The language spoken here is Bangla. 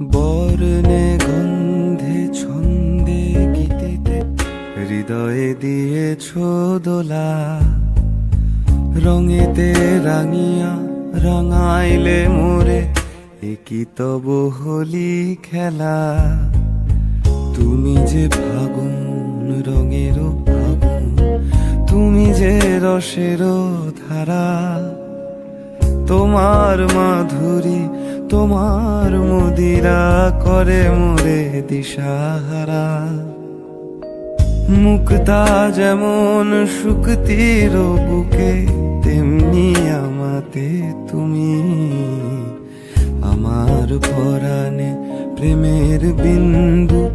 বর্ণে গন্ধে ছন্দে গীতিতে হৃদয়ে দিয়েছ দোলা। রঙেতে রাঙিয়া রাঙাইলে মোরে একই তব হলি খেলা। তুমি যে ফাগুন রঙের ফাগুন, তুমি যে রসের ধারা। তোমার মাধুরী তোমার মুদিরা করে মোরে দিশাহারা। মুক্তা যেমন শুক্তির বুকে, তেমনি আমাতে তুমি। আমার পরাণে প্রেমের বিন্দু